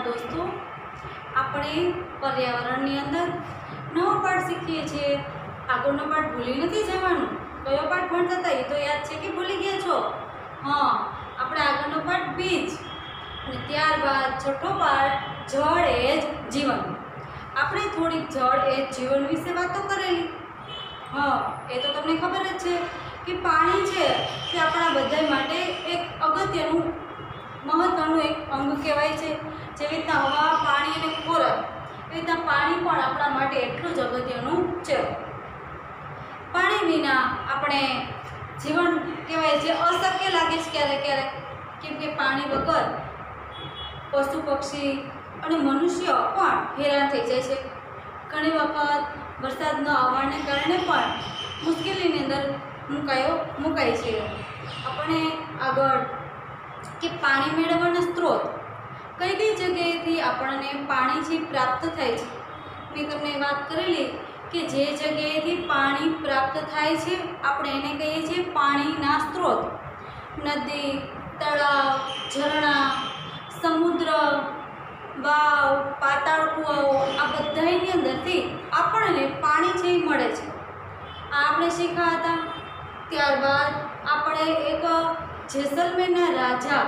નમસ્કાર દોસ્તો, આપણે પર્યાવરણની અંદર નવો પાઠ શીખીએ છીએ. આગળનો પાઠ ભૂલી નથી જવાનું. કયો પાઠ ભણતા હતા એ તો યાદ છે કે ભૂલી ગયા છો? હા, આપણે આગળનો પાઠ બીજ. અને ત્યારબાદ છઠ્ઠો પાઠ, જળ એ જ જીવન. આપણે થોડીક જળ એ જ જીવન વિશે વાતો કરેલી. હા, એ તો તમને ખબર જ છે કે પાણી છે તે આપણા બધા માટે એક અગત્યનું, મહત્વનું એક અંગ કહેવાય છે. જેવી રીતના હવા, પાણી અને ખોરાક એવી રીતના પાણી પણ આપણા માટે એટલું જ અગત્યનું છે. પાણી વિના આપણે જીવન કહેવાય જે અશક્ય લાગે છે ક્યારેક ક્યારેક. કેમ કે પાણી વગર પશુ, પક્ષી અને મનુષ્ય પણ હેરાન થઈ જાય છે. ઘણી વખત વરસાદ ન આવવાને કારણે પણ મુશ્કેલીની અંદર મુકાયો, મુકાય છે. આપણે આગળ કે પાણી મેળવવાના સ્ત્રોત કઈ કઈ જગ્યાએથી આપણને પાણી જે પ્રાપ્ત થાય છે? મેં તમને વાત કરેલી કે જે જગ્યાએથી પાણી પ્રાપ્ત થાય છે, આપણે એને કહીએ છીએ પાણીના સ્ત્રોત. નદી, તળાવ, ઝરણા, સમુદ્ર, વાવ, પાતાળ કૂવાઓ, આ બધાની અંદરથી આપણને પાણી જે મળે છે. આ આપણે શીખ્યા હતા. ત્યારબાદ આપણે એક જેસલમેરના રાજા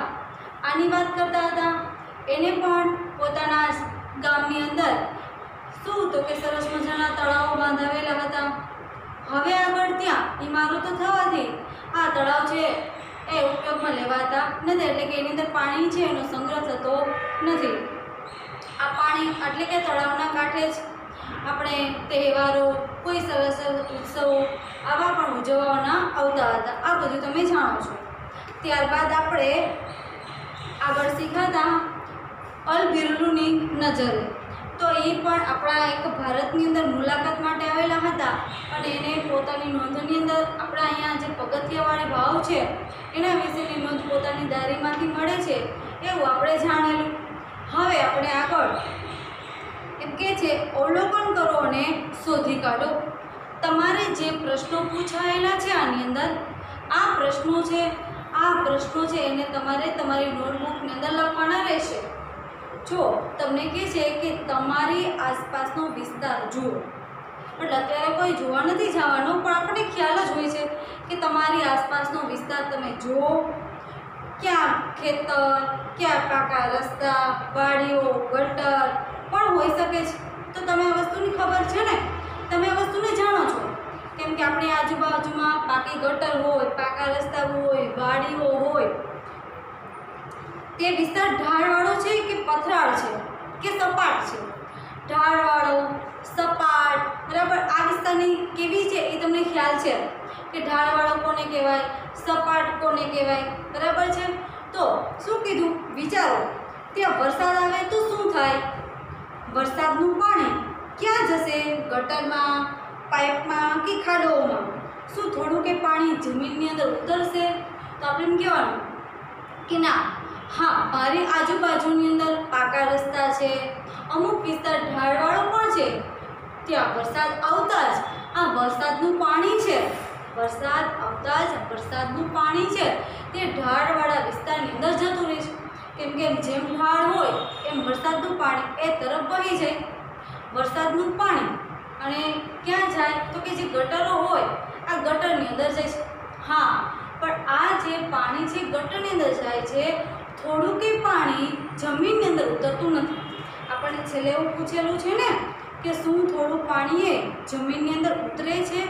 આની વાત કરતા હતા. એને પણ પોતાના ગામની અંદર શું તો કે સરસ મજાના તળાવો બાંધાવેલા હતા. હવે આગળ ત્યાં ઇમારતો થવાથી આ તળાવ છે એ ઉપયોગમાં લેવાતા નથી, એટલે કે એની અંદર પાણી છે એનો સંગ્રહ થતો નથી. આ પાણી એટલે કે તળાવના કાંઠે જ આપણે તહેવારો, કોઈ સરસ ઉત્સવો આવા પણ ઉજવવાના આવતા હતા. આ બધું તમે જાણો છો. ત્યારબાદ આપણે આગળ શીખાતા અલ બિરલુની નજરે. તો એ પણ આપણા એક ભારતની અંદર મુલાકાત માટે આવેલા હતા અને એને પોતાની નોંધની અંદર આપણા અહીંયા જે પગથિયાવાળી ભાવ છે, એના વિશેની નોંધ પોતાની દારીમાંથી મળે છે, એવું આપણે જાણેલું. હવે આપણે આગળ. એમ કે છે, અવલોકન કરો અને શોધી કાઢો. તમારે જે પ્રશ્નો પૂછાયેલા છે આની અંદર, આ પ્રશ્નો છે, આ પ્રશ્નો છે, એને તમારે તમારી નોટબુકની અંદર લખવાના રહેશે. જો તમને કહે છે કે તમારી આસપાસનો વિસ્તાર જુઓ. એટલે અત્યારે કોઈ જોવા નથી જવાનો, પણ આપણને ખ્યાલ જ હોય છે કે તમારી આસપાસનો વિસ્તાર તમે જુઓ. ક્યાં ખેતર, ક્યાં પાકા રસ્તા, વાડીઓ, ગટર, પણ હોઈ શકે છે. તો તમે આ વસ્તુની ખબર છે ને? તમે આ વસ્તુને જાણો છો? કેમ કે આપણી આજુબાજુમાં પાકી ગટર હોય, પાકા રસ્તા હોય, વાડીઓ હોય તે વિસ્તાર ઢાળવાળો છે કે પથરાળ છે કે સપાટ છે? ઢાળવાળો, સપાટ, બરાબર? આ વિસ્તારની કેવી છે એ તમને ખ્યાલ છે કે ઢાળવાળો કોને કહેવાય? સપાટ કોને કહેવાય? બરાબર છે? તો શું કીધું? વિચારો, ત્યાં વરસાદ આવે તો શું થાય? વરસાદનું પાણી ક્યાં જશે? ગટરમાં, પાઇપમાં કે ખાડોમાં? શું થોડું કે પાણી જમીનની અંદર ઉતરશે? તો આપણે એમ કહેવાનું કે ના હા, મારી આજુબાજુની અંદર પાકા રસ્તા છે, અમુક વિસ્તાર ઢાળવાળો પણ છે. ત્યાં વરસાદ આવતા જ આ વરસાદનું પાણી છે. વરસાદ આવતા જ વરસાદનું પાણી છે. તે ઢાળવાળા વિસ્તારની અંદર જતું રહે છે. કેમ કે જેમ ઢાળ હોય, એમ વરસાદનું પાણી એ તરફ વહી જાય. વરસાદનું પાણી અને ક્યાં જાય? તો કે જે ગટરો હોય, આ ગટરની અંદર જાય છે. હા, પણ આ જે પાણી છે ગટરની અંદર જાય છે થોડું કે પાણી જમીનની અંદર ઉતરતું નથી. આપણને છેલ્લે એવું પૂછેલું છે ને કે શું થોડું પાણી એ જમીનની અંદર ઉતરે છે?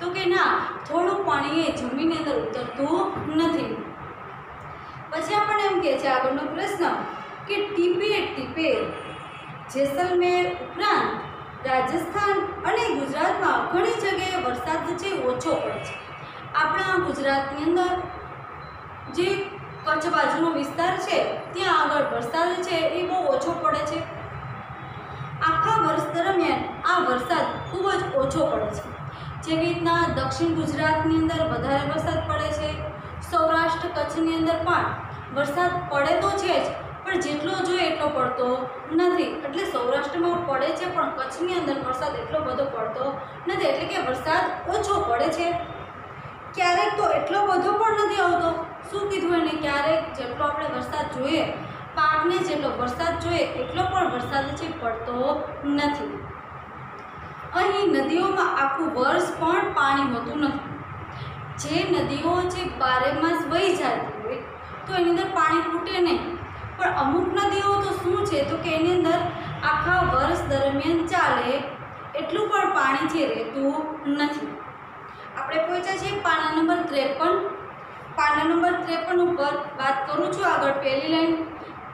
તો કે ના, થોડું પાણી એ જમીનની અંદર ઉતરતું નથી. પછી આપણને એમ કહે છે આગળનો પ્રશ્ન કે ટીપે ટીપે જેસલમેર ઉપરાંત રાજસ્થાન અને ગુજરાતમાં ઘણી જગ્યાએ વરસાદ જે ઓછો પડે છે. આપણા ગુજરાતની અંદર જે કચ્છ બાજુનો વિસ્તાર છે, ત્યાં આગળ વરસાદ છે, એ બહુ ઓછો પડે છે. આખા વર્ષ દરમિયાન આ વરસાદ ખૂબ જ ઓછો પડે છે. જેવી રીતના દક્ષિણ ગુજરાતની અંદર વધારે વરસાદ પડે છે. સૌરાષ્ટ્ર કચ્છની અંદર પણ વરસાદ પડે તો છે જ, પણ જેટલો જોઈએ એટલો પડતો નથી. એટલે સૌરાષ્ટ્રમાં પડે છે, પણ કચ્છની અંદર વરસાદ એટલો બધો પડતો નથી. એટલે કે વરસાદ ઓછો પડે છે. ક્યારેક તો એટલો બધો પણ નથી આવતો. શું કીધું એને ક્યારેક જેટલો આપણે વરસાદ જોઈએ, પાકને જેટલો વરસાદ જોઈએ, એટલો પણ વરસાદ છે પડતો નથી. અહીં નદીઓમાં આખું વર્ષ પણ પાણી હોતું નથી. જે નદીઓ જે બારે માસ વહી જતી હોય, તો એની અંદર પાણી ખૂટે નહીં. પણ અમુક નદીઓ તો શું છે? તો કે એની અંદર આખા વર્ષ દરમિયાન ચાલે, એટલું પણ પાણી છે રહેતું નથી. આપણે પહોંચ્યા છીએ પાના નંબર ત્રેપન. પાના નંબર ત્રેપન ઉપર વાત કરું છું આગળ પહેલી લાઈન.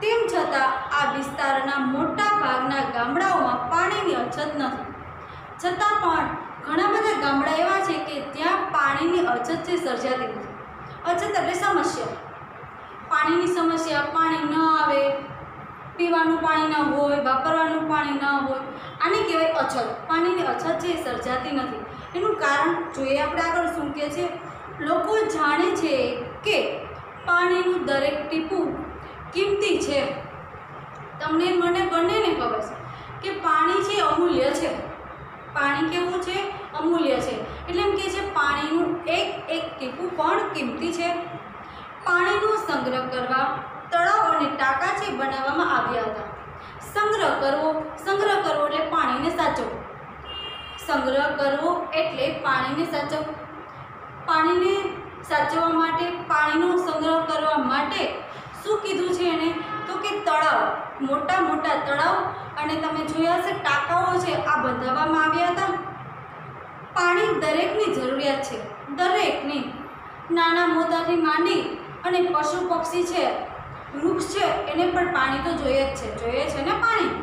તેમ છતાં આ વિસ્તારના મોટા ભાગના ગામડાઓમાં પાણીની અછત નથી. છતાં પણ ઘણા બધા ગામડા એવા છે કે ત્યાં પાણીની અછત છે સર્જાતી નથી. અછત એટલે સમસ્યા. પાણીની સમસ્યા, પાણી ન આવે, પીવાનું પાણી ન હોય, વાપરવાનું પાણી ન હોય, આને કહેવાય અછત. પાણીની અછત છે એ સર્જાતી નથી. એનું કારણ જોઈએ આપણે આગળ શું કહે છે? લોકો જાણે છે કે પાણીનું દરેક ટીપું કિંમતી છે. તમને મને બંનેને ખબર છે કે પાણી છે અમૂલ્ય છે. પાણી કેવું છે? અમૂલ્ય છે. એટલે એમ કે છે પાણીનું એક એક ટીપું પણ કિંમતી છે. પાણીનો સંગ્રહ કરવા, તળાવ અને ટાંકા છે બનાવવામાં આવ્યા હતા. સંગ્રહ કરવો સંગ્રહ કરવો એટલે પાણીને સાચવવું. સંગ્રહ કરવો એટલે પાણીને સાચવવું. પાણીને સાચવવા માટે, પાણીનો સંગ્રહ કરવા માટે શું કીધું છે એને તો કે તળાવ, મોટા મોટા તળાવ, અને તમે જોયા હશે ટાંકાઓ છે, આ બંધાવવામાં આવ્યા હતા. પાણી દરેકની જરૂરિયાત છે, દરેકની. નાના મોટાથી માંડી અને પશુ પક્ષી છે, વૃક્ષ છે, એને પણ પાણી તો જોઈએ જ છે, જોઈએ છે ને પાણી?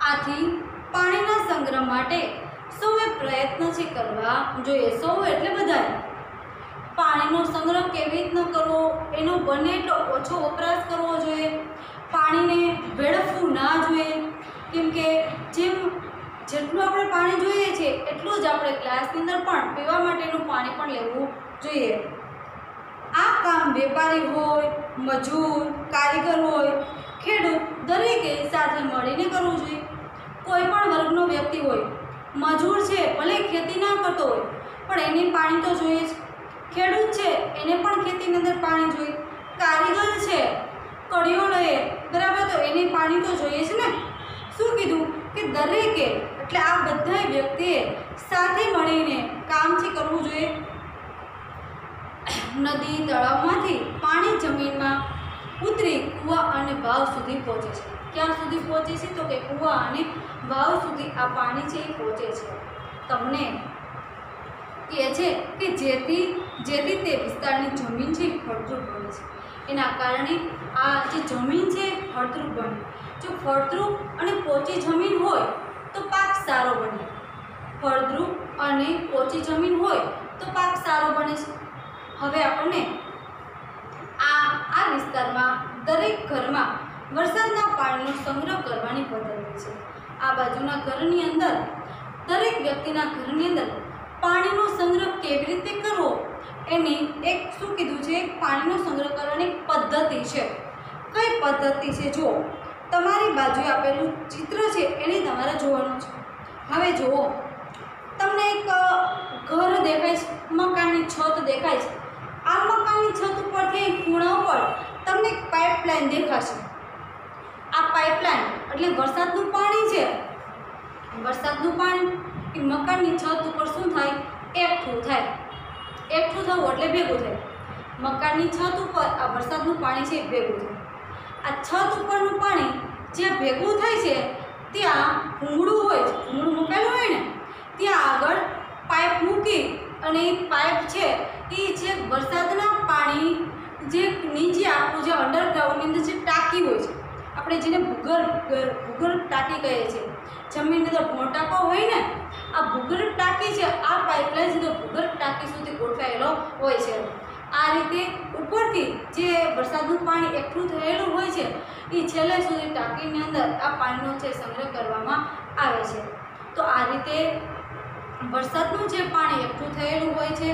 આથી પાણીના સંગ્રહ માટે સૌએ પ્રયત્ન છે કરવા જોઈએ, સૌ એટલે બધાએ. પાણીનો સંગ્રહ કેવી રીતના કરવો, એનો બને એટલો ઓછો વપરાશ કરવો જોઈએ. પાણીને વેડફવું ના જોઈએ. કેમ કે જેમ જેટલું આપણે પાણી જોઈએ છે, એટલું જ આપણે ગ્લાસની અંદર પણ પીવા માટેનું પાણી પણ લેવું જોઈએ. આ કામ વેપારી હોય, મજૂર, કારીગર હોય, ખેડૂત દરેકે સાથે મળીને કરવું જોઈએ. કોઈ પણ વર્ગનો વ્યક્તિ હોય મજૂર છે, ભલે ખેતી ના કરતો હોય, પણ એને પાણી તો જોઈએ જ. ખેડૂત છે, એને પણ ખેતીની અંદર પાણી જોઈએ. કારીગર છે કડીઓ લે બરાબર, તો એને પાણી તો જોઈએ જ ને. શું કીધું? કે દરેકે, એટલે આ બધા વ્યક્તિએ સાથે મળીને કામથી કરવું જોઈએ. નદી, તળાવમાંથી પાણી જમીનમાં ઉતરી કૂવા અને વાવ સુધી પહોંચે છે. ક્યાં સુધી પહોંચે છે? તો કે કૂવા અને વાવ સુધી આ પાણી છે એ પહોંચે છે. તમને કહે છે કે જેથી જેથી તે વિસ્તારની જમીન છે એ ફળદ્રુપ બને છે. એના કારણે આ જે જમીન છે, ફળદ્રુપ બને. જો ફળદ્રુપ અને પોચી જમીન હોય, તો પાક સારો બને. ફળદ્રુપ અને પોચી જમીન હોય, તો પાક સારો બને છે. હવે આપણને આ આ વિસ્તારમાં દરેક ઘરમાં વરસાદના પાણીનો સંગ્રહ કરવાની પદ્ધતિ છે. આ બાજુના ઘરની અંદર, દરેક વ્યક્તિના ઘરની અંદર પાણીનો સંગ્રહ કેવી રીતે કરવો, એની એક શું કીધું છે? પાણીનો સંગ્રહ કરવાની પદ્ધતિ છે. કઈ પદ્ધતિ છે? જો તમારી બાજુએ આપેલું ચિત્ર છે, એને તમારે જોવાનું છે. હવે જુઓ, તમને એક ઘર દેખાય છે, મકાનની છત દેખાય છે. આ મકાનની છત ઉપરથી ખૂણા ઉપર તમને એક પાઇપલાઇન દેખાશે. પાઇપલાઇન એટલે વરસાદનું પાણી છે. વરસાદનું પાણી, એ મકાનની છત ઉપર શું થાય? એકઠું થાય. એકઠું થવું એટલે ભેગું થાય. મકાનની છત ઉપર આ વરસાદનું પાણી છે એ ભેગું થાય. આ છત ઉપરનું પાણી જ્યાં ભેગું થાય છે, ત્યાં ભૂંગળું હોય છે. ભૂંગળું મૂકેલું હોય ને, ત્યાં આગળ પાઇપ મૂકી અને એ પાઇપ છે, એ જે વરસાદના પાણી જે નીચે આપણું જે અંડરગ્રાઉન્ડની અંદર જે ટાંકી હોય છે આપણે જેને ભૂગર્ભ ભૂગર્ભ ટાંકી કહીએ છીએ જમીનની અંદર મોટાકો હોય ને, આ ભૂગર્ભ ટાંકી છે, આ પાઇપલાઇન સીધો ભૂગર્ભ ટાંકી સુધી ગોઠવાયેલો હોય છે. આ રીતે ઉપરથી જે વરસાદનું પાણી એકઠું થયેલું હોય છે, એ છેલ્લે સુધી ટાંકીની અંદર આ પાણીનો છે સંગ્રહ કરવામાં આવે છે. તો આ રીતે વરસાદનું જે પાણી એકઠું થયેલું હોય છે,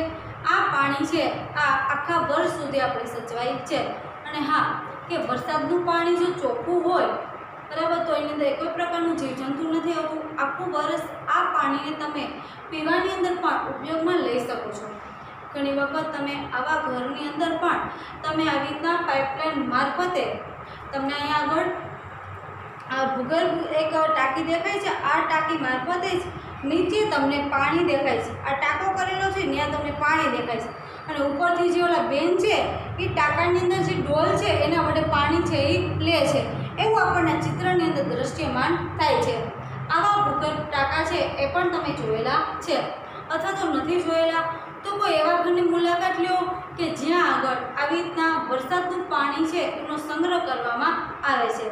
આ પાણી છે, આ આખા વર્ષ સુધી આપણે સચવાય છે. અને હા કે વરસાદનું પાણી જો ચોખ્ખું હોય, બરાબર, તો એની અંદર કોઈ પ્રકારનું જીવજંતુ નથી આવતું. આખું વરસ આ પાણીને તમે પીવાની અંદર પણ ઉપયોગમાં લઈ શકો છો. ઘણી વખત તમે આવા ઘરની અંદર પણ તમે આવી રીતના પાઇપલાઇન મારફતે તમને અહીંયા આગળ આ ભૂગર્ભ એક ટાંકી દેખાય છે, આ ટાંકી મારફતે જ નીચે તમને પાણી દેખાય છે. આ ટાંકો કરેલો છે, ત્યાં તમને પાણી દેખાય છે. અને ઉપરથી જે ઓલા બેન છે, એ ટાંકાની અંદર જે ડોલ છે, એના વડે પાણી છે, એ લે છે. એવું આપણને ચિત્રની અંદર દ્રશ્યમાન થાય છે. આવા ભૂગર્ભ ટાંકા છે, એ પણ તમે જોયેલા છે. અથવા તો નથી જોયેલા. તો કોઈ એવા ઘરની મુલાકાત લ્યો કે જ્યાં આગળ આવી રીતના વરસાદનું પાણી છે, એનો સંગ્રહ કરવામાં આવે છે.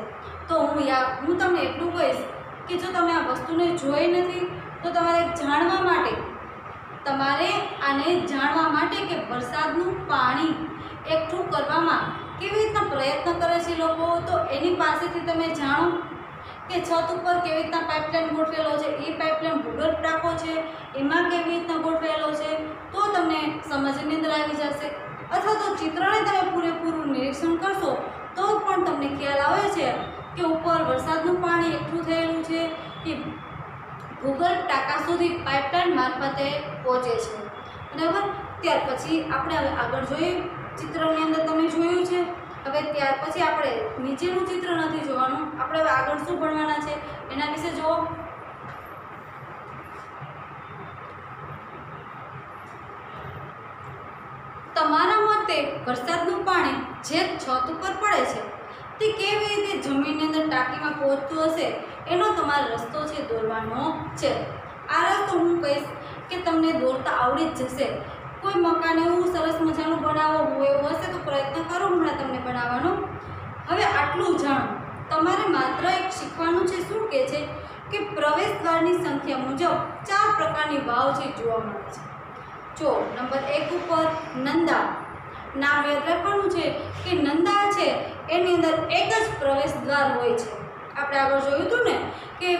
તો હું યા, હું તમને એટલું કહીશ કે જો તમે આ વસ્તુને જોઈ નથી, તો તમારે જાણવા માટે તમારે આને જાણવા માટે કે વરસાદનું પાણી એકઠું કરવામાં કેવી રીતના પ્રયત્ન કરે છે લોકો? તો એની પાસેથી તમે જાણો કે છત ઉપર કેવી રીતના પાઇપલાઇન ગોઠવેલો છે, એ પાઇપલાઇન ભૂગર્ભ ટાંકો છે, એમાં કેવી રીતના ગોઠવેલો છે, તો તમને સમજની અંદર આવી જશે. અથવા તો ચિત્રને તમે પૂરેપૂરું નિરીક્ષણ કરશો, તો પણ તમને ખ્યાલ આવે છે કે ઉપર વરસાદનું પાણી એકઠું થયેલું છે એ ભૂગર્ભ ટાંકા સુધી પાઇપલાઇન મારફતે પહોંચે છે. બરાબર? ત્યાર પછી આપણે હવે આગળ જોઈએ ચિત્રની અંદર તમે જોયું છે. હવે ત્યાર પછી આપણે નીચેનું ચિત્ર નથી જોવાનું. આપણે હવે આગળ શું ભણવાના છે? એના વિશે જુઓ. તમારા મતે વરસાદનું પાણી જે છત ઉપર પડે છે તે કેવી રીતે જમીનની અંદર ટાંકીમાં પહોંચતું હશે, એનો તમારો રસ્તો છે દોરવાનો છે. આ રસ્તો હું કહીશ કે તમને દોરતા આવડી જ જશે. કોઈ મકાન એવું સરસ મજાનું બનાવો હોય એવું હશે તો પ્રયત્ન કરો હમણાં તમને બનાવવાનો. હવે આટલું જાણો. તમારે માત્ર એક શીખવાનું છે શું કહે છે કે પ્રવેશ દ્વારની સંખ્યા મુજબ ચાર પ્રકારની વાવ છે જોવા મળે છે. જો નંબર એક ઉપર નંદા નામ યાદ રાખવાનું છે કે નંદા છે, એની અંદર એક જ પ્રવેશ દ્વાર હોય છે. આપણે આગળ જોયું હતું ને કે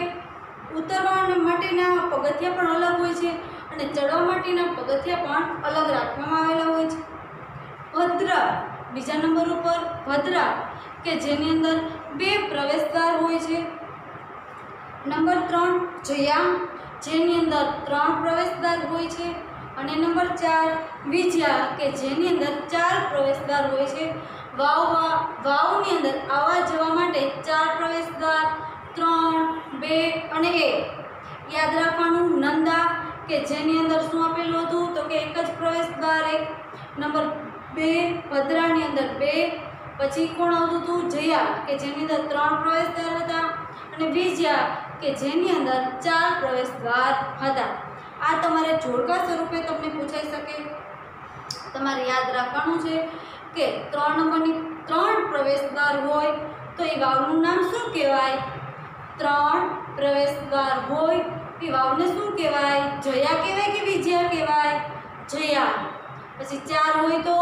ઉતરવા માટેના પગથિયા પણ અલગ હોય છે અને ચડવા માટેના પગથિયા પણ અલગ રાખવામાં આવેલા હોય છે. ભદ્રા, બીજા નંબર ઉપર ભદ્રા, કે જેની અંદર બે પ્રવેશદ્વાર હોય છે. નંબર ત્રણ, જયા, જેની અંદર ત્રણ પ્રવેશદ્વાર હોય છે. અને નંબર ચાર, વિજયા, કે જેની અંદર ચાર પ્રવેશદ્વાર હોય છે. વાવવા વાવની અંદર આવવા જવા માટે ચાર પ્રવેશદ્વાર, ત્રણ, બે અને એક. યાદ રાખવાનું, નંદા, કે જેની અંદર શું આપેલું હતું? તો કે એક જ પ્રવેશદ્વાર, એક. નંબર બે, ભદ્રાની અંદર બે. પછી કોણ આવતું હતું? જયા, કે જેની અંદર ત્રણ પ્રવેશદ્વાર હતા. અને વિજયા, કે જેની અંદર ચાર પ્રવેશદ્વાર હતા. આ તમારે જોડકા સ્વરૂપે તમને પૂછાઈ શકે. તમારે યાદ રાખવાનું છે કે ત્રણ નંબરની ત્રણ પ્રવેશદ્વાર હોય તો એ વાવનું નામ શું કહેવાય? ત્રણ પ્રવેશદ્વાર હોય એ વાવને શું કહેવાય? જયા કહેવાય કે વિજયા કહેવાય? જયા. પછી ચાર હોય તો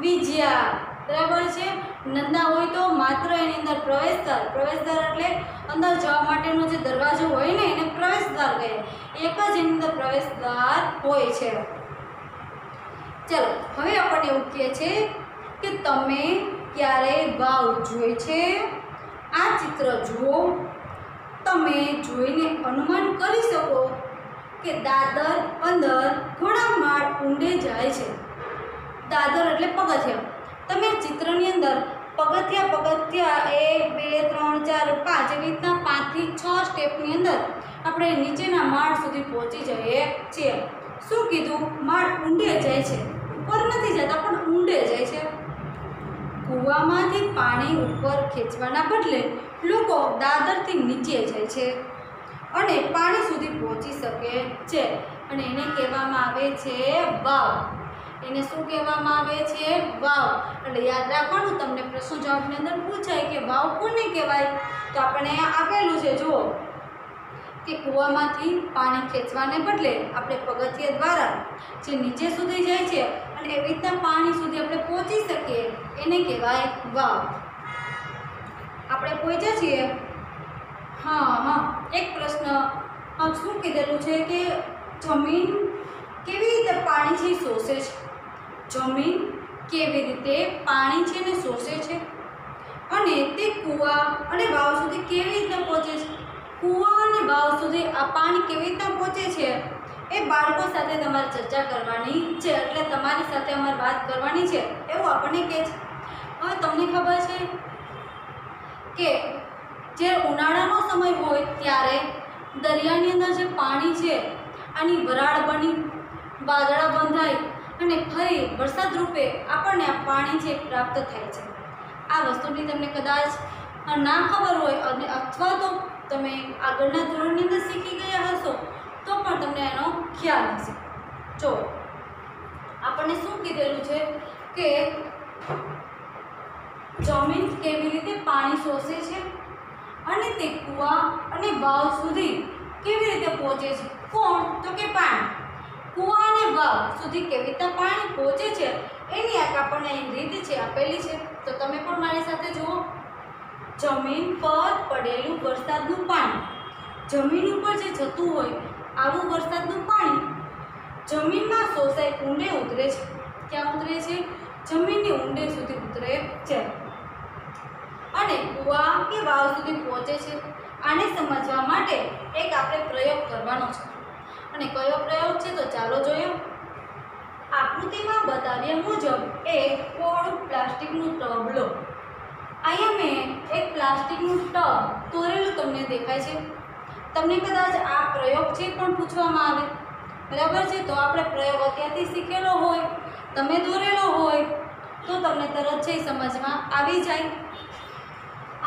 વિજયા. બરાબર છે. નંદા હોય તો માત્ર એની અંદર પ્રવેશદ્વાર પ્રવેશદ્વાર એટલે અંદર જવા માટેનો જે દરવાજો હોય ને, એને પ્રવેશદ્વાર કહે. એક જ એની અંદર પ્રવેશદ્વાર હોય છે. ચલો, હવે આપણને એવું કહે છે કે તમે ક્યારે વાવ જોઈ છે? આ ચિત્ર જુઓ. તમે જોઈને અનુમાન કરી શકો કે દાદર અંદર ઘણા માળ ઊંડે જાય છે. દાદર એટલે પગથિયા. તમે ચિત્રની અંદર પગથિયા પગથિયા એક બે, ત્રણ, ચાર, પાંચ એવી રીતના પાંચથી છ સ્ટેપની અંદર આપણે નીચેના માળ સુધી પહોંચી જઈએ છીએ. શું કીધું? માળ ઊંડે જાય છે. ઉપર નથી જતા, પણ ઊંડે જાય છે. કૂવામાંથી પાણી ઉપર ખેંચવાના બદલે લોકો દાદરથી નીચે જાય છે અને પાણી સુધી પહોંચી શકે છે. અને એને કહેવામાં આવે છે વાવ એને શું કહેવામાં આવે છે? વાવ. એટલે યાદ રાખવાનું, તમને પ્રશ્ન જવાબની અંદર પૂછાય કે વાવ કોને કહેવાય? તો આપણે આપેલું છે, જુઓ. કે કૂવામાંથી પાણી ખેંચવાને બદલે આપણે પગથિયા દ્વારા જે નીચે સુધી જાય છે અને એવી રીતના પાણી સુધી આપણે પહોંચી શકીએ, એને કહેવાય વાવ. આપણે પહોંચ્યા છીએ. હા હા. એક પ્રશ્ન શું કીધેલું છે કે જમીન કેવી રીતે પાણીથી શોષે છે? જમીન કેવી રીતે પાણી છે ને શોષે છે? અને તે કૂવા અને વાવ સુધી કેવી રીતે પહોંચે છે? કૂવા અને વાવ સુધી આ પાણી કેવી રીતના પહોંચે છે? એ બાળકો સાથે તમારે ચર્ચા કરવાની છે, એટલે તમારી સાથે અમારે વાત કરવાની છે, એવું આપણને કહે છે. હવે તમને ખબર છે કે જે ઉનાળાનો સમય હોય ત્યારે દરિયાની અંદર જે પાણી છે, આની વરાળ બની, વાદળા બંધાય અને ફરી વરસાદ રૂપે આપણને આ પાણી છે પ્રાપ્ત થાય છે. આ વસ્તુની તમને કદાચ ના ખબર હોય અને અથવા તો તમે આગળના ધોરણની અંદર શીખી ગયા હશો, તો પણ તમને એનો ખ્યાલ હશે. જો, આપણને શું કીધેલું છે કે જમીન કેવી રીતે પાણી શોષે છે અને તે કૂવા અને વાવ સુધી કેવી રીતે પહોંચે છે? કોણ? તો કે પાણી. કૂવા અને વાવ સુધી કેવી રીતના પાણી પહોંચે છે, એની એક આપણને અહીં રીત છે, આપેલી છે. તો તમે પણ મારી સાથે જુઓ. જમીન પર પડેલું વરસાદનું પાણી. જમીન ઉપર જે જતું હોય, આવું વરસાદનું પાણી જમીનમાં શોષાઈ ઊંડે ઉતરે છે. ક્યાં ઉતરે છે? જમીનની ઊંડે સુધી ઉતરે છે. અને કૂવા કે વાવ સુધી પહોંચે છે. આને સમજવા માટે એક આપણે પ્રયોગ કરવાનો છે. અને કયો પ્રયોગ છે તો ચાલો જોયો આકૃતિમાં બતાવ્યા મુજબ એક પોળું પ્લાસ્ટિકનું ટબ લો. અહીંયા મેં એક પ્લાસ્ટિકનું ટબ તોરેલું તમને દેખાય છે. તમને કદાચ આ પ્રયોગ છે પણ પૂછવામાં આવે. બરાબર છે? તો આપણે પ્રયોગ અત્યારથી શીખેલો હોય, તમે દોરેલો હોય, તો તમને તરત છે સમજમાં આવી જાય.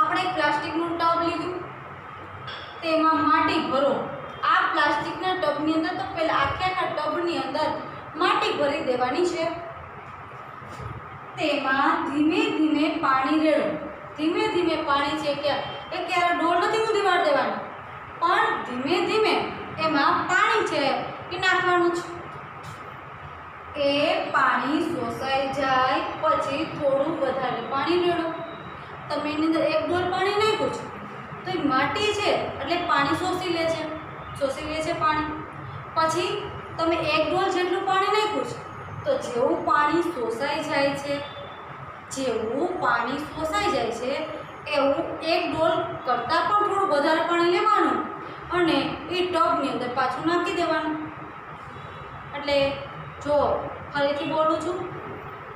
આપણે એક પ્લાસ્ટિકનું ટબ લીધું. તેમાં માટી ભરો. પ્લાસ્ટિકના ટબની અંદર તો પહેલાં આખ્યાના આખા ટબની અંદર માટી ભરી દેવાની છે. તેમાં ધીમે ધીમે પાણી રેડો. ધીમે ધીમે પાણી છે કે એ ક્યારે ડોલ નથી ઊંધી વાળ દેવાની. પણ ધીમે ધીમે એમાં પાણી છે એ નાખવાનું છે. એ પાણી શોષાઈ જાય પછી થોડું વધારે પાણી રેડો. તમે એની અંદર એક ડોલ પાણી નાખ્યું છે. તો એ માટી છે એટલે પાણી શોષી લે છે. શોષી લે છે પાણી. પછી તમે એક ડોલ જેટલું પાણી નાખ્યું છે, તો જેવું પાણી શોષાઈ જાય છે, જેવું પાણી શોષાઈ જાય છે, એવું એક ડોલ કરતાં પણ થોડું વધારે પાણી લેવાનું અને એ ટબની અંદર પાછું નાખી દેવાનું. એટલે જો ફરીથી બોલું છું,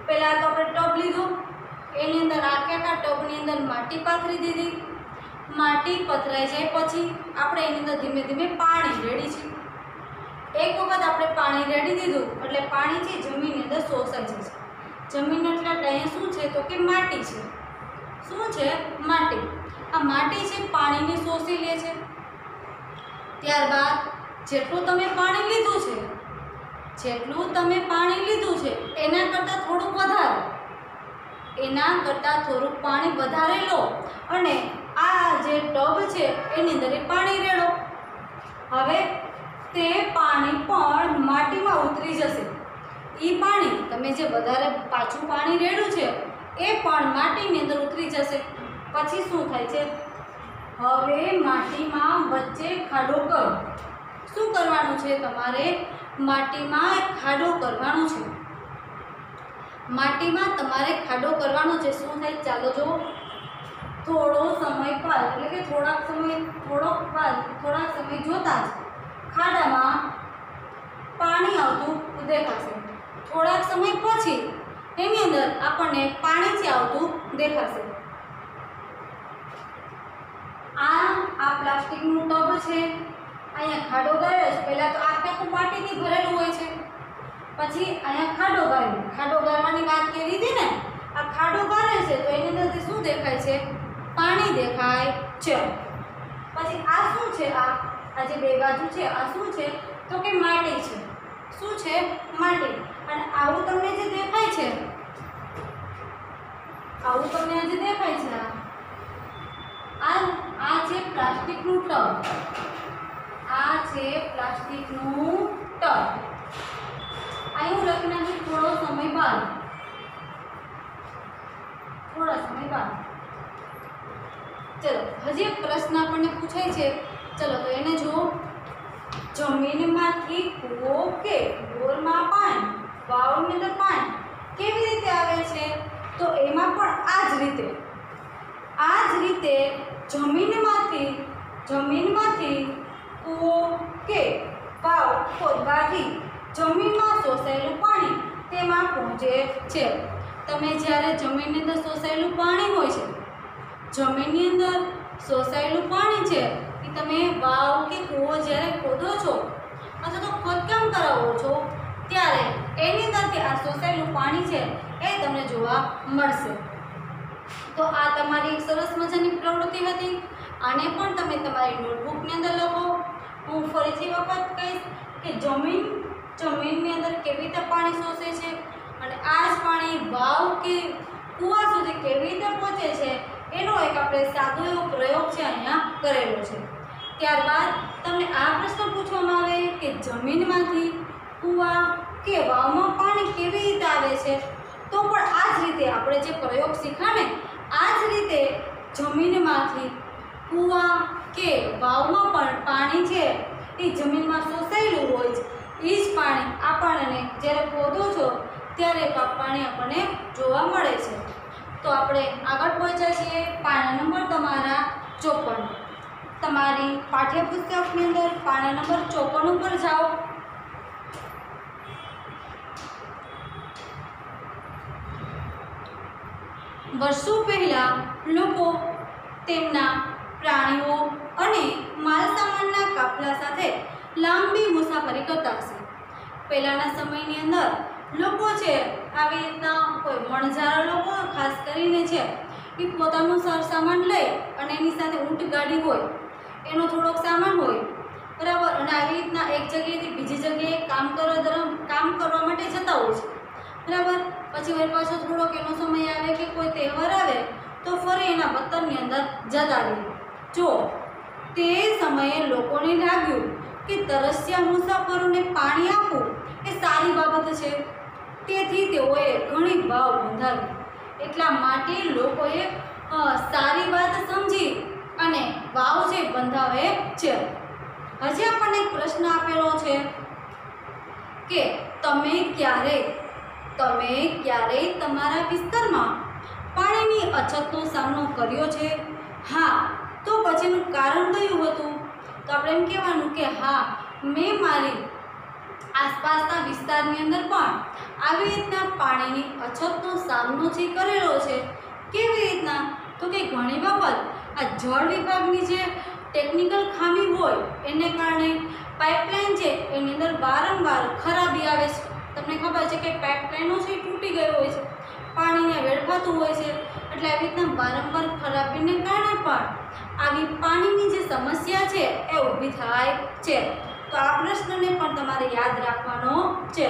પહેલાં તો આપણે ટબ લીધું, એની અંદર આખે આખા ટબની અંદર માટી પાથરી દીધી માટી પથરાઈ જાય પછી આપણે એની અંદર ધીમે ધીમે પાણી રેડી છે. એક વખત આપણે પાણી રેડી દીધું, એટલે પાણી છે જમીનની અંદર શોષાઈ જશે. જમીન એટલે અહીંયા શું છે તો કે માટી છે. શું છે? માટી. આ માટી છે પાણીને શોષી લે છે. ત્યારબાદ જેટલું તમે પાણી લીધું છે, જેટલું તમે પાણી લીધું છે, એના કરતાં થોડુંક વધારે. એના કરતાં થોડુંક પાણી વધારે લો અને આ જે ટબ છે, એની અંદર પાણી રેડો. હવે તે પાણી પણ માટીમાં ઉતરી જશે. એ પાણી તમે જે વધારે પાછું પાણી રેડ્યું છે, એ પણ માટીની અંદર ઉતરી જશે. પછી શું થાય છે? હવે માટીમાં વચ્ચે ખાડો કરો. શું કરવાનું છે તમારે? માટીમાં ખાડો કરવાનો છે. માટીમાં તમારે ખાડો કરવાનો છે. શું થાય? ચાલો જો થોડો સમય પર એટલે કે થોડાક સમય થોડોક પર થોડાક સમય જોતા જ ખાડામાં પાણી આવતું દેખાશે. થોડાક સમય પછી એની અંદર આપણને પાણી છે આવતું દેખાશે. આ આ પ્લાસ્ટિકનું ટબ છે. અહીંયા ખાડો ગયો છે. પહેલાં તો આખે આખું માટીથી ભરેલું હોય છે. પછી અહીંયા ખાડો ગાળ્યો ખાડો ગાળવાની વાત કરી હતી ને? આ ખાડો ગાળે છે તો એની અંદરથી શું દેખાય છે? પાણી દેખાય છે. પછી આ શું છે? આ આ જે બે બાજુ છે, આ શું છે? તો કે માટી છે. શું છે? માટી. અને આવું તમને જે દેખાય છે, આવું તમને આજે દેખાય છે આ. આ છે પ્લાસ્ટિકનું ટબ. આ છે પ્લાસ્ટિકનું ટબ. અહીં હું લખી નાખીશ થોડો સમય બાદ. થોડા સમય બાદ. ચલો, હજી એક પ્રશ્ન આપણને પૂછાય છે. ચલો, તો એને જુઓ. જમીનમાંથી કૂવો કે બોરમાં પાણી વાવની અંદર પાણી કેવી રીતે આવે છે? તો એમાં પણ આ જ રીતે. આ જ રીતે જમીનમાંથી જમીનમાંથી કૂવો કે વાવ ખોદવાથી જમીનમાં શોષાયેલું પાણી તેમાં પહોંચે છે. તમે જ્યારે જમીનની અંદર શોષાયેલું પાણી હોય છે જમીનની અંદર સોસાયેલું પાણી છે એ તમે વાવ કે કૂવો જ્યારે ખોદો છો, અથવા તો ખોદકામ કરાવો છો, ત્યારે એની અંદરથી આ સોસાયેલું પાણી છે એ તમને જોવા મળશે. તો આ તમારી એક સરસ મજાની પ્રવૃત્તિ હતી. આને પણ તમે તમારી નોટબુકની અંદર લખો. હું ફરીથી વખત કહીશ કે જમીન, જમીનની અંદર કેવી રીતે પાણી શોષે છે અને આ જ પાણી વાવ કે કૂવા સુધી કેવી રીતે પહોંચે છે એનો એક આપણે સાદો એવો પ્રયોગ છે અહીંયા કરેલો છે. ત્યારબાદ તમને આ પ્રશ્ન પૂછવામાં આવે કે જમીનમાંથી કૂવા કે વાવમાં પાણી કેવી રીતે આવે છે? તો પણ આ જ રીતે આપણે જે પ્રયોગ શીખાને આ જ રીતે જમીનમાંથી કૂવા કે વાવમાં પણ પાણી છે એ જમીનમાં શોષાયેલું હોય છે. એ જ પાણી આપણને જ્યારે ખોદો છો, ત્યારે પાણી આપણને જોવા મળે છે. તો આપણે આગળ પહોંચ્યા છીએ પાના નંબર તમારા ચોપન. તમારી પાઠ્યપુસ્તકની અંદર પાના નંબર ચોપન ઉપર જાઓ. વર્ષો પહેલાં લોકો તેમના પ્રાણીઓ અને માલસામાનના કાફલા સાથે લાંબી મુસાફરી કરતા હશે. પહેલાંના સમયની અંદર લોકો છે, આવી રીતના કોઈ વણઝારા લોકો, ખાસ કરીને છે, એ પોતાનું સર સામાન લઈ અને એની સાથે ઊંટ ગાડી હોય, એનો થોડોક સામાન હોય, બરાબર? અને આવી રીતના એક જગ્યાએથી બીજી જગ્યાએ કામ કરવા દરમિયાન કામ કરવા માટે જતા હોય છે, બરાબર? પછી વળી પાછો થોડોક એનો સમય આવે કે કોઈ તહેવાર આવે, તો ફરી એના વતનની અંદર જતા રહે જો, તે સમયે લોકોને લાગ્યું કે તરસ્યા મુસાફરોને પાણી આપવું એ સારી બાબત છે. તેથી તેઓએ ઘણી ભાવ બંધાવી એટલા માટે લોકોએ સારી વાત સમજી અને વાવ જે બંધાવે છે. હજી આપણને એક પ્રશ્ન આપેલો છે કે તમે ક્યારે, તમે ક્યારેય તમારા વિસ્તારમાં પાણીની અછતનો સામનો કર્યો છે? હા, તો પછીનું કારણ કયું હતું? તો આપણે એમ કહેવાનું કે હા, મેં મારી આસપાસના વિસ્તારની અંદર પણ આવી રીતના પાણીની અછતનો સામનો જે કરેલો છે, કેવી રીતના? તો કે ઘણી વખત આ જળ વિભાગની જે ટેકનિકલ ખામી હોય, એને કારણે પાઇપલાઇન છે એની અંદર વારંવાર ખરાબી આવે છે. તમને ખબર છે કે પાઇપલાઇનો છે એ તૂટી ગયો હોય છે, પાણીને વેડફાતું હોય છે, એટલે આવી રીતના વારંવાર ખરાબીને કારણે પણ આવી પાણીની જે સમસ્યા છે એ ઊભી થાય છે. તો આ પ્રશ્નને પણ તમારે યાદ રાખવાનો છે.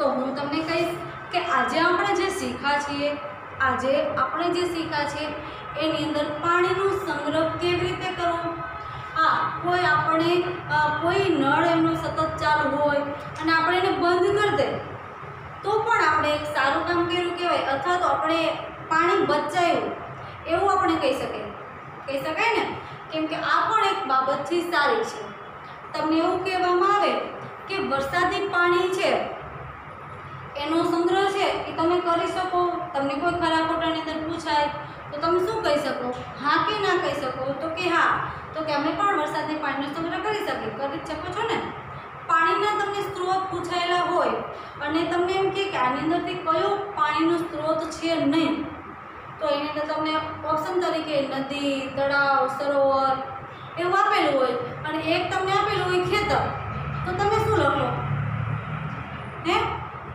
તો હું તમને કહીશ કે આજે આપણે જે શીખા છીએ, આજે આપણે જે શીખા છે એની અંદર પાણીનો સંગ્રહ કેવી રીતે કરવો? હા, કોઈ આપણે કોઈ નળ એમનો સતત ચાલુ હોય અને આપણે એને બંધ કરી દે, તો પણ આપણે એક સારું કામ કર્યું કહેવાય, અથવા તો આપણે પાણી બચાવ્યું એવું આપણે કહી શકીએ. કહી શકાય ને? કેમ કે આ પણ એક બાબતથી સારી છે. તમને એવું કહેવામાં આવે કે વરસાદી પાણી છે એનો સંગ્રહ છે એ તમે કરી શકો. તમને કોઈ ખરા ખોટાની અંદર પૂછાય, તો તમે શું કહી શકો? હા કે ના કહી શકો? તો કે હા. તો કે અમે પણ વરસાદની પાણીનો સંગ્રહ કરી શકીએ. કરી શકો છો ને? પાણીના તમને સ્ત્રોત પૂછાયેલા હોય અને તમને એમ કે આની અંદરથી કયો પાણીનો સ્ત્રોત છે નહીં, તો એની અંદર તમને ઓપ્શન તરીકે નદી, તળાવ, સરોવર એવું આપેલું હોય. અને એક તમને આપેલું હોય ખેતર. તો તમે શું લખો?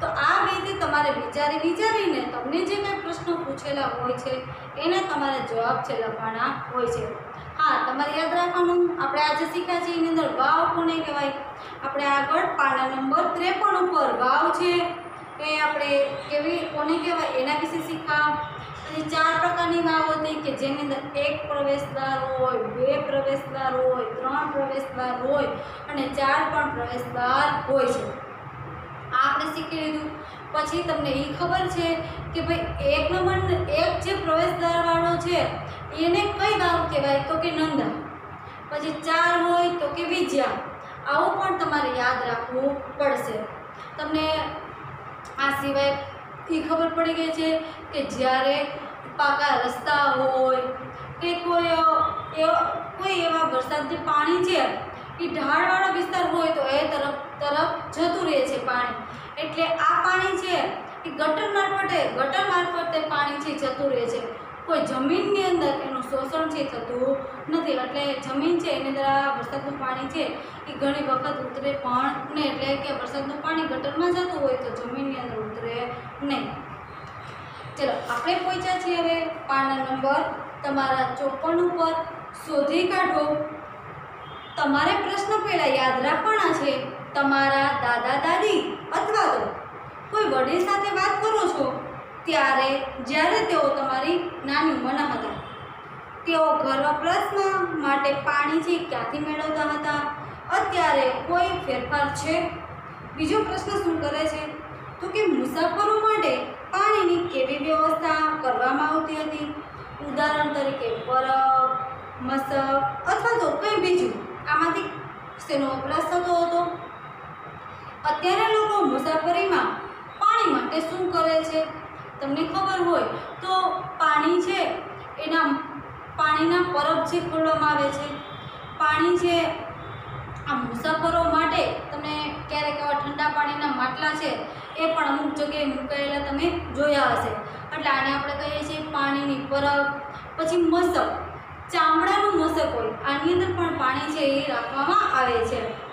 તો આ રીતે તમારે વિચારી વિચારીને તમને જે કંઈ પ્રશ્નો પૂછેલા હોય છે, એના તમારે જવાબ છે લખવાના હોય છે. હા, તમારે યાદ રાખવાનું, આપણે આજે શીખ્યા છીએ એની અંદર વાવ કોને કહેવાય? આપણે આગળ પાના નંબર ત્રેપન ઉપર વાવ છે. એ આપણે કેવી, કોને કહેવાય? એના વિશે શીખા. પછી ચાર પ્રકારની વાવ હતી કે જેની અંદર એક પ્રવેશદ્વાર હોય, બે પ્રવેશદ્વાર હોય, ત્રણ પ્રવેશદ્વાર હોય અને ચાર પણ પ્રવેશદ્વાર હોય છે. શીખી લીધું પછી તમને એ ખબર છે કે ભાઈ એક નંબર એક જે પ્રવેશદ્વારવાળો છે, એને કઈ વાવ કહેવાય? તો કે નંદા પછી ચાર હોય તો કે વિજયા આવું પણ તમારે યાદ રાખવું પડશે. તમને આ સિવાય એ ખબર પડી ગઈ છે કે જ્યારે પાકા રસ્તા હોય કે કોઈ એવા કોઈ એવા વરસાદથી પાણી છે એ ઢાળવાળો વિસ્તાર હોય તો એ તરફ તરફ જતું રહે છે પાણી. એટલે આ પાણી છે એ ગટર મારફતે ગટર મારફતે પાણી છે જતું રહે છે. કોઈ જમીનની અંદર એનું શોષણ છે થતું નથી. એટલે જમીન છે, એની અંદર વરસાદનું પાણી છે, એ ઘણી વખત ઉતરે પણ નહીં. એટલે કે વરસાદનું પાણી ગટરમાં જતું હોય તો જમીનની અંદર ઉતરે નહીં. ચલો, આપણે પહોંચ્યા છીએ હવે પાના નંબર તમારા ચોપન ઉપર. શોધી કાઢો. તમારે પ્રશ્ન પહેલાં યાદ રાખવાના છે તમારા દાદા, દાદી અથવા તો કોઈ વડીલ સાથે વાત કરો છો, ત્યારે જ્યારે તેઓ તમારી નાની ઉંમરના હતા, તેઓ ઘર વપરાશમાં માટે પાણી છે ક્યાંથી મેળવતા હતા, અત્યારે કોઈ ફેરફાર છે? બીજો પ્રશ્ન શું કરે છે? તો કે મુસાફરો માટે પાણીની કેવી વ્યવસ્થા કરવામાં આવતી હતી? ઉદાહરણ તરીકે બરફ, મસક અથવા તો કંઈ બીજું. આમાંથી શેનો વપરાશ થતો હતો? અત્યારે લોકો મુસાફરીમાં પાણી માટે શું કરે છે? તમને ખબર હોય તો પાણી છે, એના પાણીના પરબ જે ખોલવામાં આવે છે. પાણી છે આ મુસાફરો માટે તમે ક્યારેક એવા ઠંડા પાણીના માટલા છે, એ પણ અમુક જગ્યાએ મૂકાયેલા તમે જોયા હશે. એટલે આને આપણે કહીએ છીએ પાણીની પરબ. પછી મસક. ચામડાનું મસક હોય. આની અંદર પણ પાણી છે એ રાખવામાં આવે છે.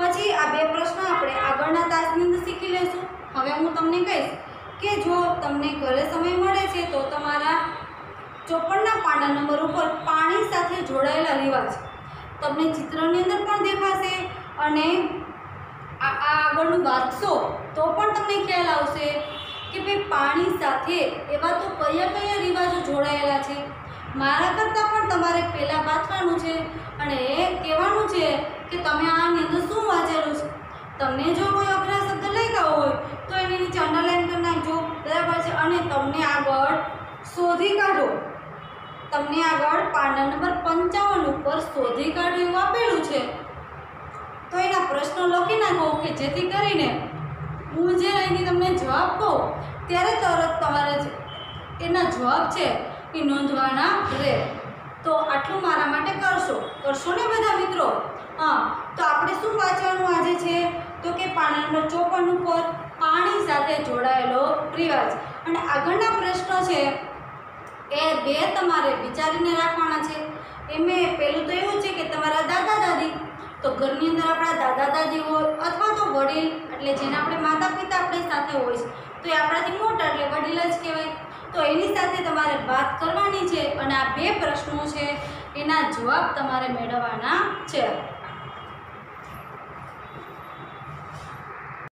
પછી આ બે પ્રશ્નો આપણે આગળના તાસની અંદર શીખી લઈશું હવે હું તમને કહીશ કે જો તમને ઘરે સમય મળે છે તો તમારા ચોપડના પાના નંબર ઉપર પાણી સાથે જોડાયેલા રિવાજ તમને ચિત્રની અંદર પણ દેખાશે અને આ આગળનું વાંચશો તો પણ તમને ખ્યાલ આવશે કે ભાઈ પાણી સાથે એવા તો કયા કયા રિવાજો જોડાયેલા છે. મારા કરતાં પણ તમારે પહેલાં વાંચવાનું છે અને એ કહેવાનું છે કે તમે આની અંદર શું વાંચેલું છે? તમને જો કોઈ અઘરા શબ્દ લખ્યા હોય, તો એની નીચે અંડરલાઈન કરી નાખજો, બરાબર છે? અને તમને આગળ શોધી કાઢો. તમને આગળ પાના નંબર પંચાવન ઉપર શોધી કાઢો એવું આપેલું છે. તો એના પ્રશ્નો લખી નાખો કે જેથી કરીને હું જે અહીંથી તમને જવાબ કહું, ત્યારે તરત તમારે એના જવાબ છે એ નોંધવાના રહે. તો આટલું મારા માટે કરશો. કરશો ને બધા મિત્રો? હા, તો આપણે શું વાંચવાનું આજે છે? તો કે પાના નંબર ચોપન ઉપર પાણી સાથે જોડાયેલો રિવાજ. અને આગળના પ્રશ્નો છે, એ બે તમારે વિચારીને રાખવાના છે. એમાં પહેલું તો એવું છે કે તમારા દાદા દાદી, તો ઘરની અંદર આપણા દાદા દાદી હોય અથવા તો વડીલ, એટલે જેને આપણે માતા પિતા આપણી સાથે હોય છે, તો એ આપણાથી મોટા એટલે વડીલ જ કહેવાય. તો એની સાથે તમારે વાત કરવાની છે અને આ બે પ્રશ્નો છે, એના જવાબ તમારે મેળવવાના છે.